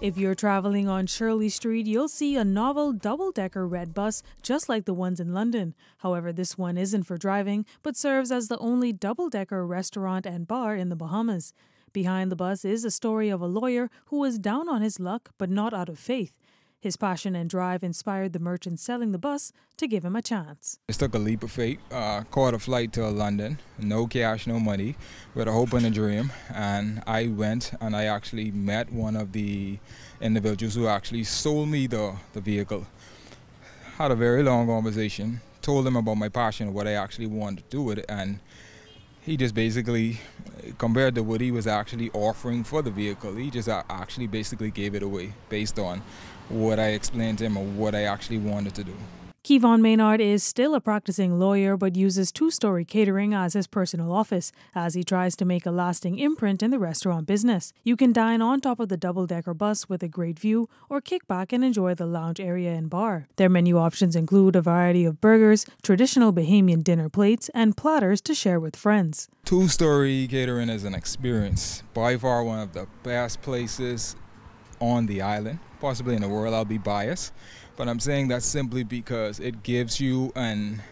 If you're traveling on Shirley Street, you'll see a novel double decker red bus just like the ones in London. However, this one isn't for driving, but serves as the only double decker restaurant and bar in the Bahamas. Behind the bus is a story of a lawyer who was down on his luck but not out of faith. His passion and drive inspired the merchant selling the bus to give him a chance. Just took a leap of faith, uh, caught a flight to London, no cash, no money, with a hope and a dream. And I went and I actually met one of the individuals who actually sold me the, the vehicle. Had a very long conversation, told him about my passion, what I actually wanted to do with it, and he just basically, compared to what he was actually offering for the vehicle, he just uh, actually basically gave it away based on what I explained to him or what I actually wanted to do. Kevon Maynard is still a practicing lawyer but uses two story catering as his personal office as he tries to make a lasting imprint in the restaurant business. You can dine on top of the double decker bus with a great view or kick back and enjoy the lounge area and bar. Their menu options include a variety of burgers, traditional Bahamian dinner plates, and platters to share with friends. Two story catering is an experience. By far one of the best places on the island, possibly in the world. I'll be biased, but I'm saying that simply because it gives you an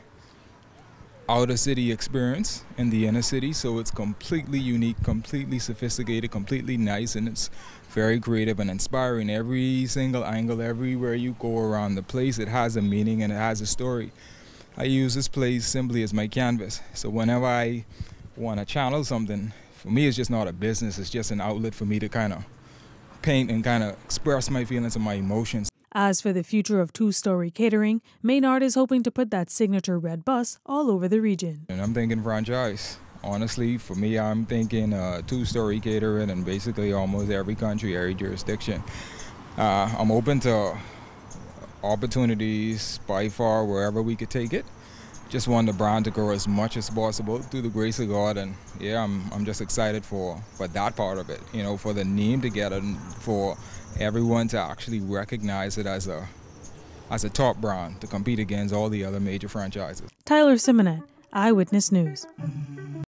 outer city experience in the inner city, so it's completely unique, completely sophisticated, completely nice, and it's very creative and inspiring. Every single angle, everywhere you go around the place, it has a meaning and it has a story. I use this place simply as my canvas. So whenever I want to channel something, for me, it's just not a business, it's just an outlet for me to kind of paint and kind of express my feelings and my emotions. As for the future of two story catering, Maynard is hoping to put that signature red bus all over the region. And I'm thinking franchise. Honestly, for me, I'm thinking uh, two story catering in basically almost every country, every jurisdiction. Uh, I'm open to opportunities by far wherever we could take it just want the brand to grow as much as possible through the grace of God. And yeah, I'm, I'm just excited for, for that part of it, you know, for the name to get and for everyone to actually recognize it as a, as a top brand to compete against all the other major franchises. Tyler Simonet, Eyewitness News.